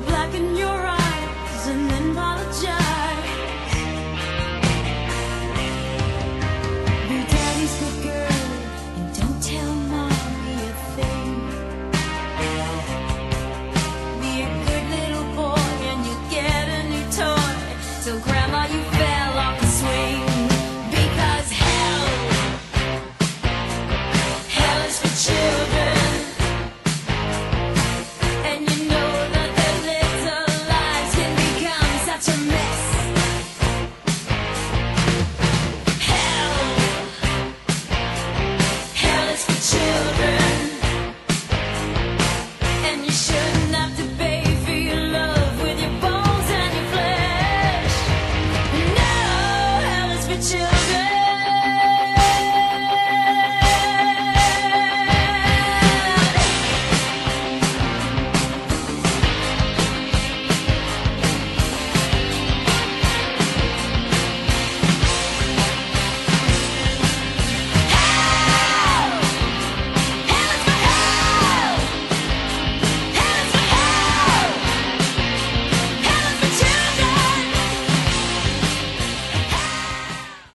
black and